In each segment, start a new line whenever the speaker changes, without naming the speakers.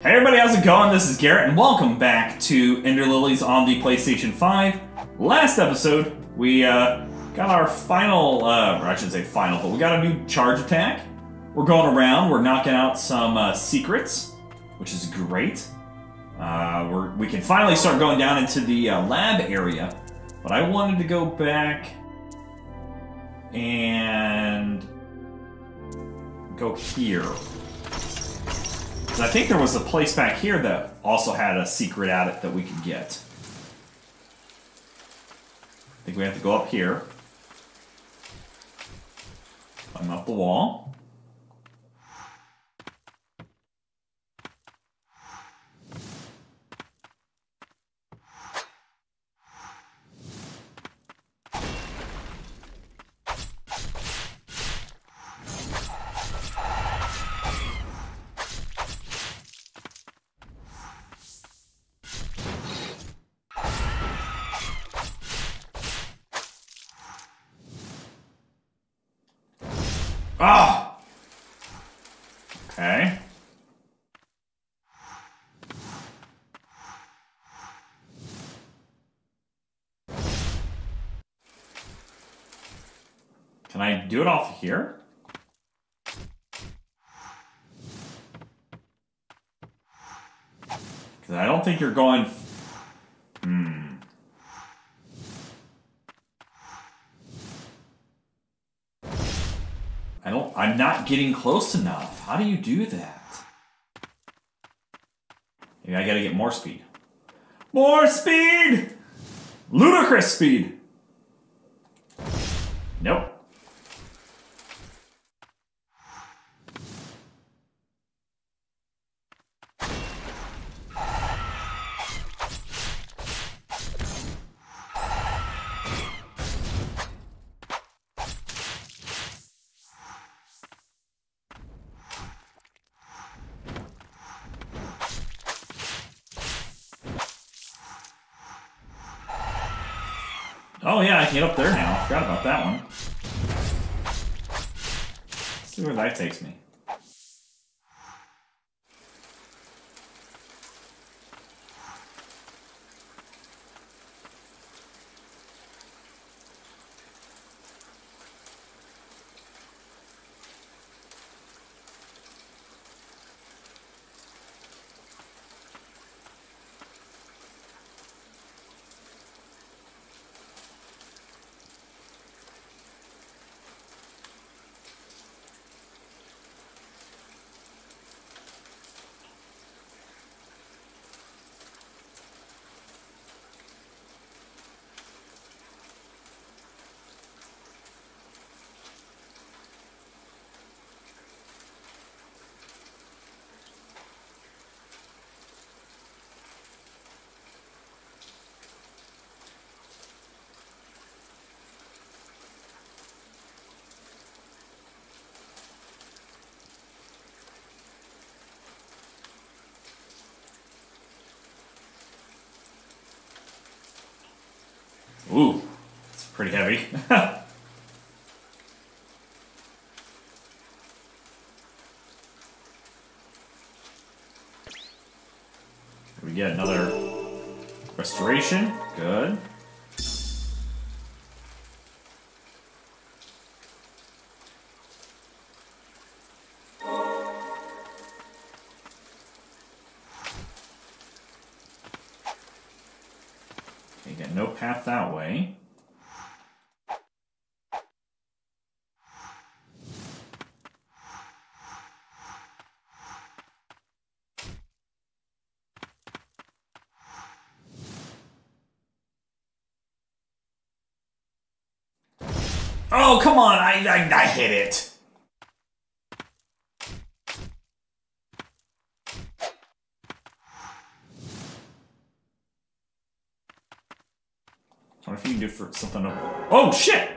Hey everybody, how's it going? This is Garrett, and welcome back to Ender Lilies on the PlayStation 5. Last episode, we uh, got our final, uh, or I shouldn't say final, but we got a new charge attack. We're going around, we're knocking out some uh, secrets, which is great. Uh, we can finally start going down into the uh, lab area, but I wanted to go back and go here. Because I think there was a place back here that also had a secret attic that we could get. I think we have to go up here. Climb up the wall. Ah! Okay. Can I do it off here? Because I don't think you're going... Hmm. I don't. I'm not getting close enough. How do you do that? Maybe I gotta get more speed. More speed! Ludicrous speed! Oh yeah, I can get up there now. I forgot about that one. Let's see where that takes me. Ooh, it's pretty heavy. we get another restoration. Good. Okay, got no path that way. Oh, come on! I, I, I hit it! I wonder if you can do for something. Oh shit!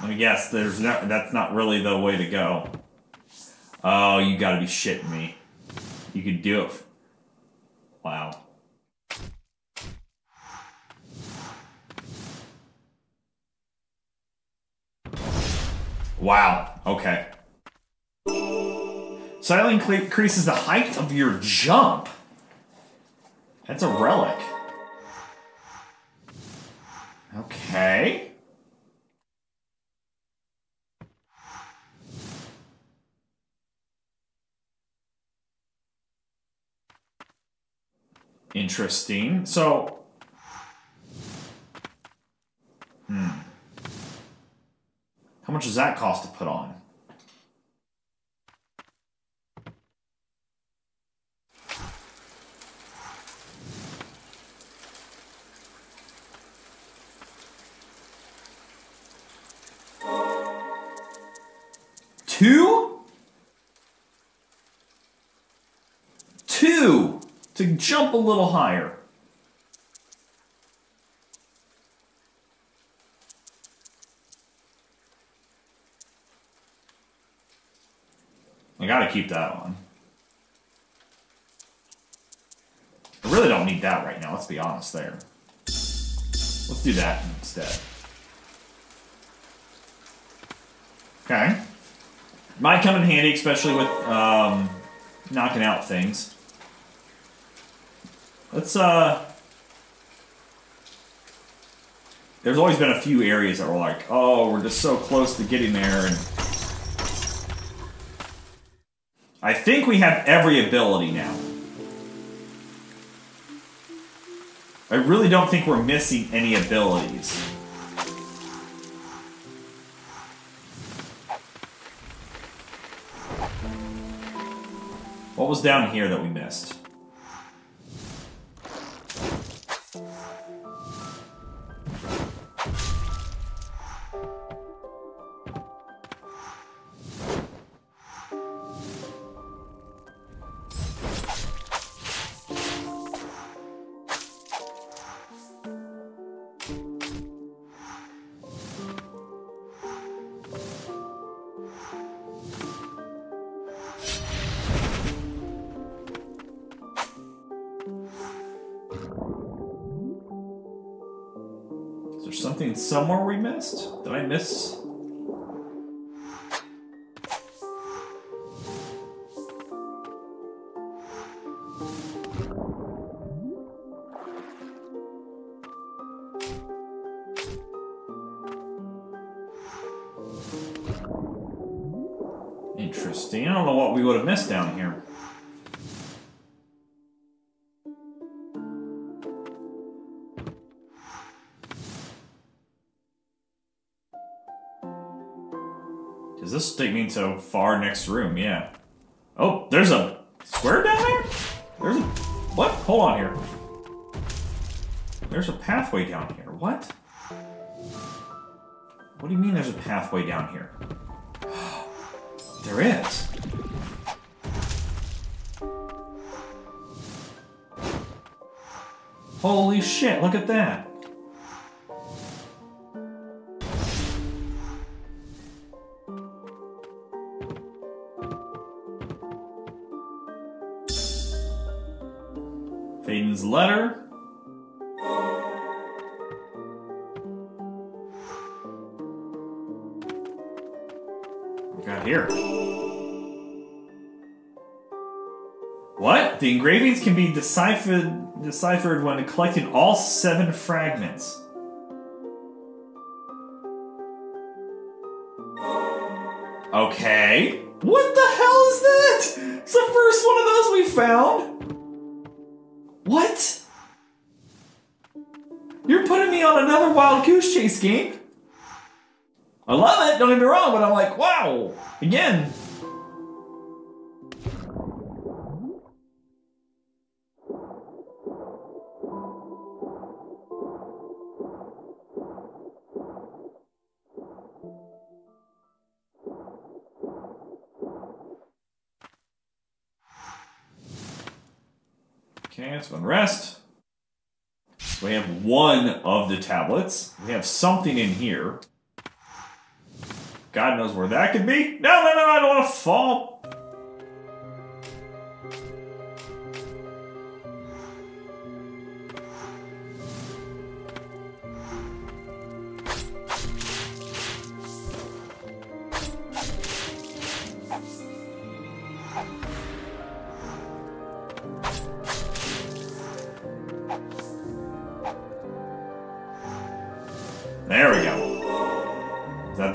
Let me guess. There's no. That's not really the way to go. Oh, you gotta be shitting me. You could do it. Wow. Wow. Okay. Slightly increases the height of your jump. That's a relic. Okay. Interesting. So, hmm. How much does that cost to put on? Two? Two to jump a little higher. Keep that on. I really don't need that right now, let's be honest there. Let's do that instead. Okay. Might come in handy, especially with um, knocking out things. Let's, uh... There's always been a few areas that were like, oh, we're just so close to getting there, and... I think we have every ability now. I really don't think we're missing any abilities. What was down here that we missed? Something somewhere we missed? Did I miss? Interesting. I don't know what we would have missed down here. This take me to far next room? Yeah. Oh, there's a square down there? There's a... What? Hold on here. There's a pathway down here. What? What do you mean there's a pathway down here? there is. Holy shit, look at that. Letter. Got here. What? The engravings can be deciphered deciphered when collecting all seven fragments. Okay. What the hell is that? It's the first one of those we found. What? You're putting me on another Wild Goose Chase game? I love it, don't get me wrong, but I'm like, wow, again. Okay, it's one rest. We have one of the tablets. We have something in here. God knows where that could be. No, no, no, I don't want to fall.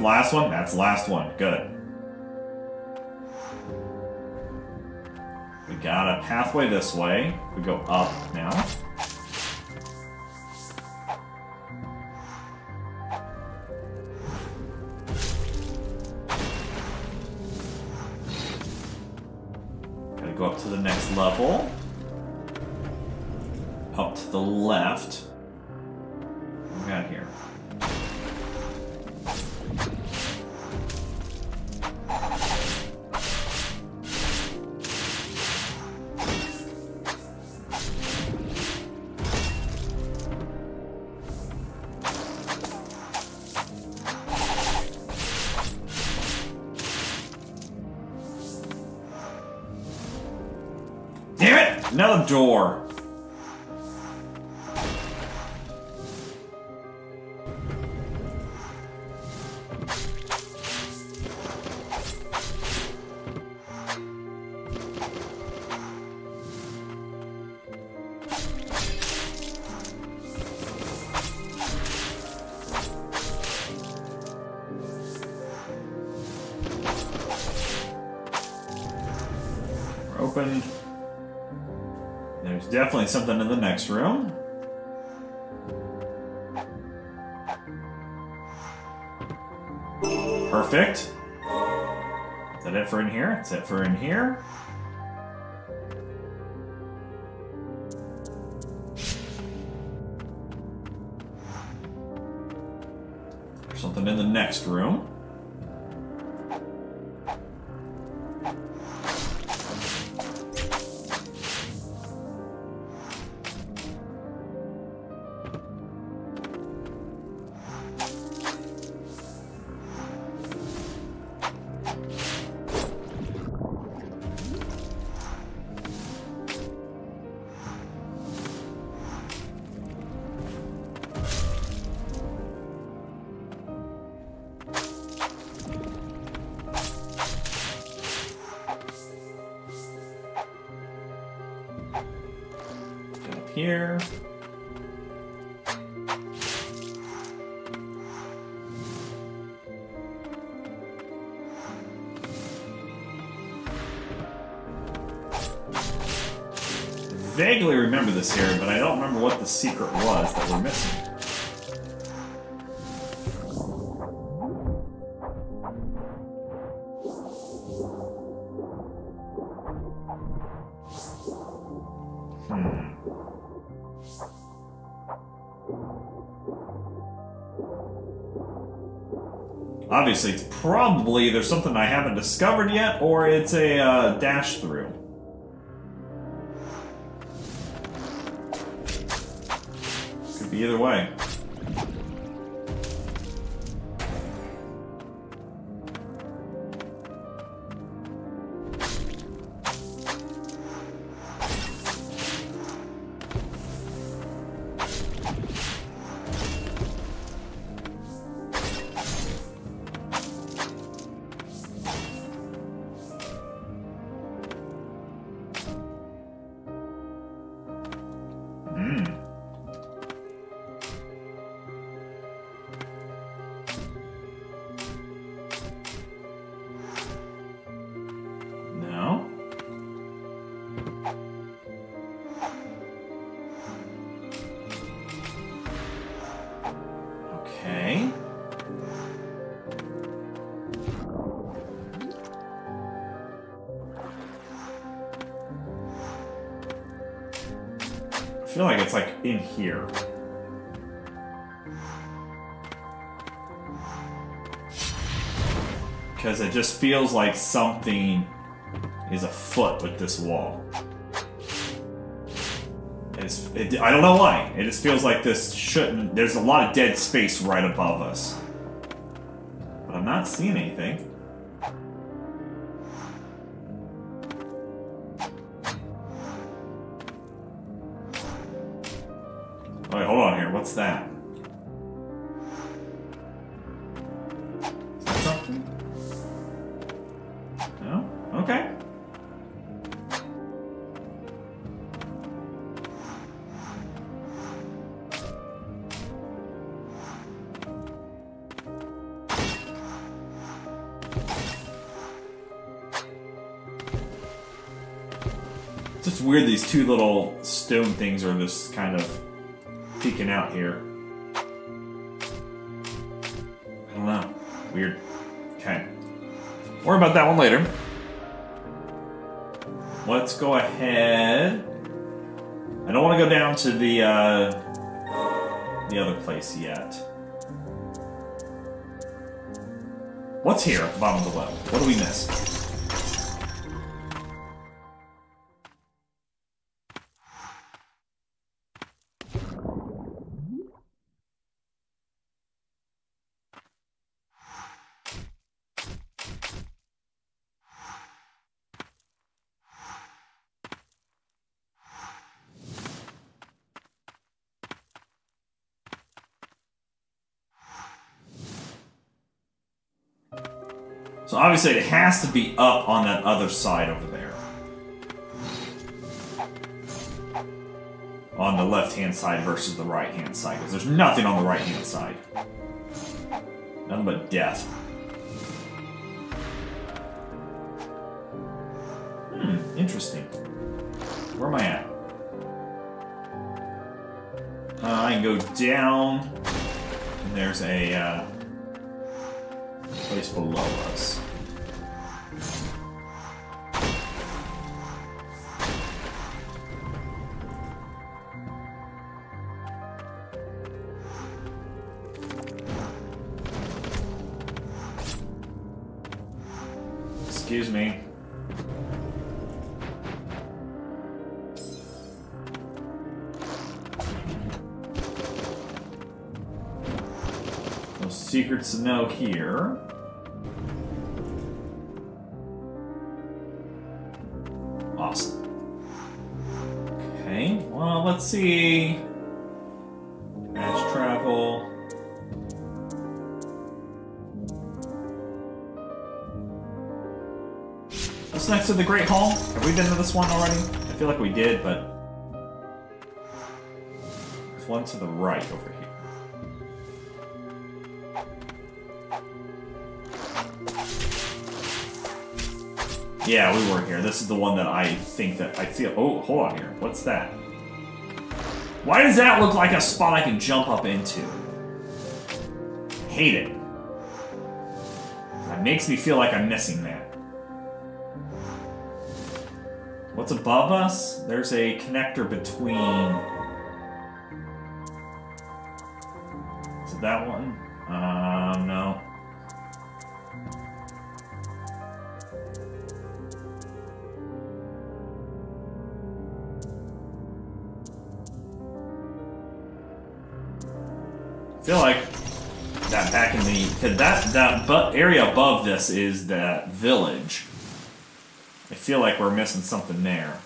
Last one? That's last one. Good. We got a pathway this way. We go up now. Gotta go up to the next level. Up to the left. We're. There's definitely something in the next room. Perfect. Is that it for in here? Is that for in here? There's something in the next room. Here. Vaguely remember this here, but I don't remember what the secret was that we're missing. Probably there's something I haven't discovered yet, or it's a uh, dash through. Could be either way. Like it's like in here. Because it just feels like something is afoot with this wall. It's, it, I don't know why. It just feels like this shouldn't. There's a lot of dead space right above us. But I'm not seeing anything. What's that? Is that something? No? Okay. It's just weird these two little stone things are just this kind of peeking out here. I don't know. Weird. Okay. Worry about that one later. Let's go ahead. I don't want to go down to the uh, the other place yet. What's here at the bottom of the well? What do we miss? So obviously it has to be up on that other side over there. On the left-hand side versus the right-hand side, because there's nothing on the right-hand side. Nothing but death. Hmm, interesting. Where am I at? Uh, I can go down, and there's a, uh, place below us. Excuse me. No secrets to know here. Awesome. Okay, well, let's see. What's next to the Great Hall? Have we been to this one already? I feel like we did, but... There's one to the right over here. Yeah, we were here. This is the one that I think that I feel... Oh, hold on here. What's that? Why does that look like a spot I can jump up into? Hate it. That makes me feel like I'm missing that. What's above us? There's a connector between... Is it that one? Um, no. I feel like that back in the that that but area above this is that village. Feel like we're missing something there.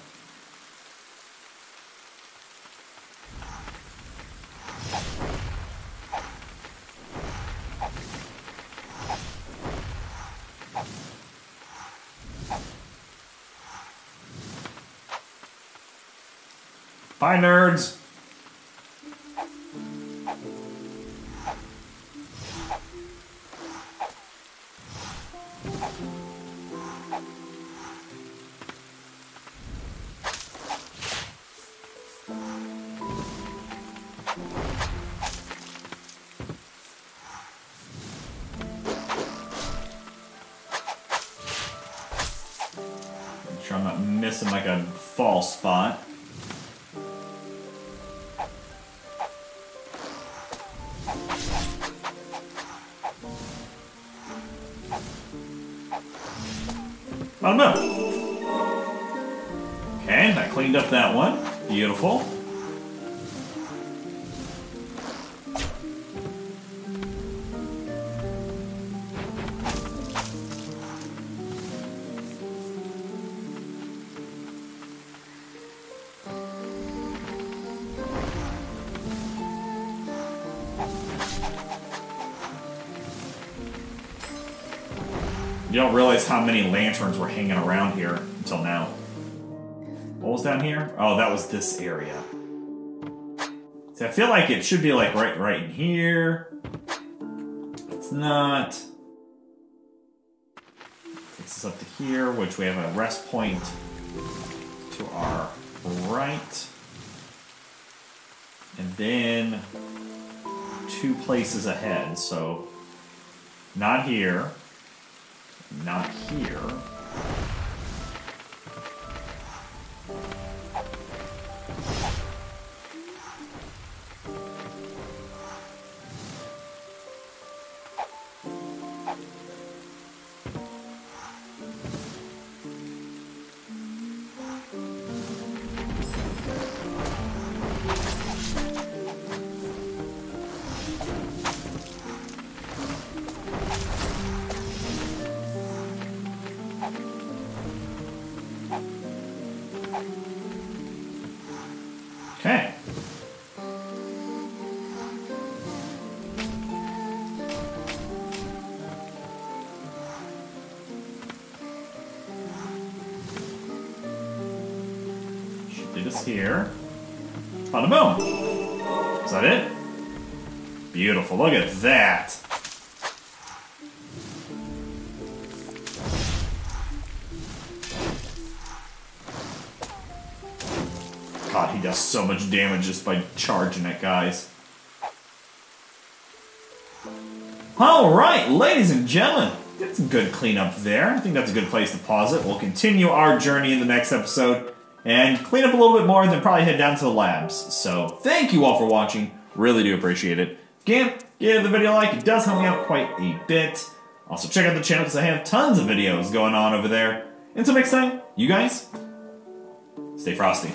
Bye, nerds! Sure I'm like a false spot. Bada boom. Okay, I cleaned up that one. Beautiful. You don't realize how many lanterns were hanging around here until now. What was down here? Oh, that was this area. See, I feel like it should be like right, right in here. It's not. Takes us up to here, which we have a rest point to our right. And then two places ahead, so not here, not here. Okay. Should do this here. Bada boom. Is that it? Beautiful. Look at that. So much damage just by charging at guys. Alright, ladies and gentlemen, did some good cleanup there. I think that's a good place to pause it. We'll continue our journey in the next episode and clean up a little bit more and then probably head down to the labs. So, thank you all for watching. Really do appreciate it. Again, give the video a like. It does help me out quite a bit. Also, check out the channel because I have tons of videos going on over there. Until next time, you guys, stay frosty.